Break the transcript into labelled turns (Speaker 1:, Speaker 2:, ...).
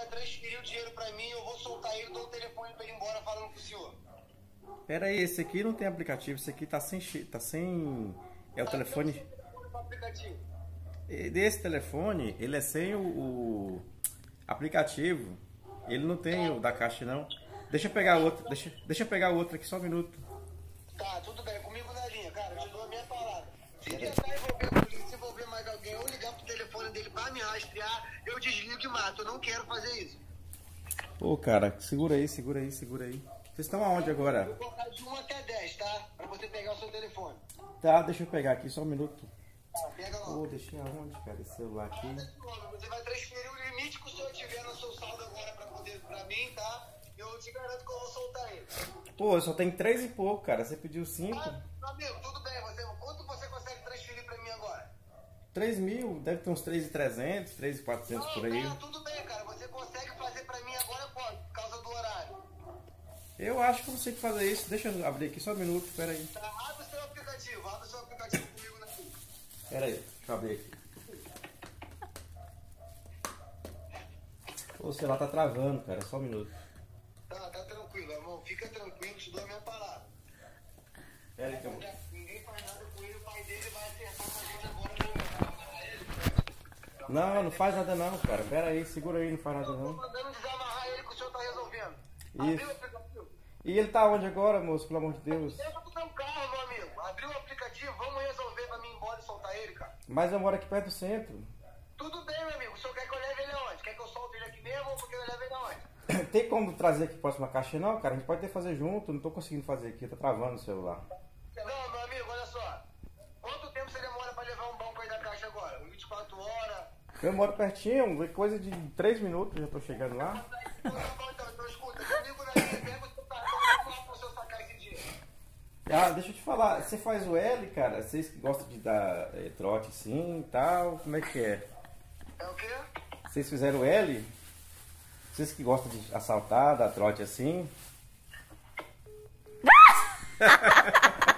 Speaker 1: vai transferir o dinheiro pra mim, eu vou soltar ele, dou o telefone pra ele ir embora falando pro senhor.
Speaker 2: Pera aí, esse aqui não tem aplicativo, esse aqui tá sem. Tá sem. É o telefone.
Speaker 1: Telefone
Speaker 2: Desse telefone, ele é sem o, o aplicativo. Ele não tem o da caixa não. Deixa eu pegar outro, deixa, deixa eu pegar outro aqui só um minuto.
Speaker 1: Tá, tudo bem, comigo na linha, cara, eu te dou a minha palavra. Se tentar envolver se envolver mais alguém, ou ligar pro telefone dele pra me rastrear, eu desligo e mato. Eu não quero fazer isso.
Speaker 2: Pô, cara, segura aí, segura aí, segura aí. Vocês estão aonde agora?
Speaker 1: Vou colocar de 1 até 10, tá? Pra você pegar o seu telefone.
Speaker 2: Tá, deixa eu pegar aqui só um minuto.
Speaker 1: Tá, pega lá.
Speaker 2: Pô, deixei aonde, cara, esse celular aqui.
Speaker 1: Você vai transferir o limite que o senhor tiver no seu saldo agora pra, poder, pra mim, tá? Eu te garanto que eu vou soltar ele.
Speaker 2: Pô, eu só tenho três e pouco, cara. Você pediu cinco?
Speaker 1: Ah, meu amigo,
Speaker 2: 3 mil, deve ter uns 3,300, 3,400 por aí.
Speaker 1: Não, tudo bem, cara. Você consegue fazer pra mim agora? Por causa do horário.
Speaker 2: Eu acho que eu consigo fazer isso. Deixa eu abrir aqui só um minuto, pera aí.
Speaker 1: Tá, abre o seu aplicativo, abre o seu aplicativo comigo na né?
Speaker 2: Pera aí, deixa eu abrir aqui. Pô, sei lá, tá travando, cara. Só um minuto.
Speaker 1: Tá, tá tranquilo, irmão. Fica tranquilo, te dou a minha palavra.
Speaker 2: Pera aí,
Speaker 1: então. Não,
Speaker 2: Não, faz nada não, cara. Pera aí, segura aí, não faz nada
Speaker 1: Tô
Speaker 2: não.
Speaker 1: mandando desamarrar ele que o senhor tá resolvendo.
Speaker 2: Isso. E ele tá onde agora, moço, pelo amor de Deus?
Speaker 1: Entra pro seu carro, meu amigo. Abriu o aplicativo, vamos resolver pra mim ir embora e soltar ele, cara.
Speaker 2: Mas eu moro aqui perto do centro.
Speaker 1: Tudo bem, meu amigo. O senhor quer que eu leve ele aonde? Quer que eu solte ele aqui mesmo ou quer que eu leve ele aonde?
Speaker 2: Tem como trazer aqui próxima caixa não, cara? A gente pode até fazer junto, não tô conseguindo fazer aqui, tá travando o celular.
Speaker 1: Não, meu amigo, olha só. Quanto tempo você demora pra levar um banco aí da caixa agora? 24 horas?
Speaker 2: Eu moro pertinho, coisa de três minutos já tô chegando lá. Ah, deixa eu te falar, você faz o L, cara? Vocês que gostam de dar eh, trote assim e tal, como é que é?
Speaker 1: É o quê?
Speaker 2: Vocês fizeram o L? Vocês que gostam de assaltar, dar trote assim?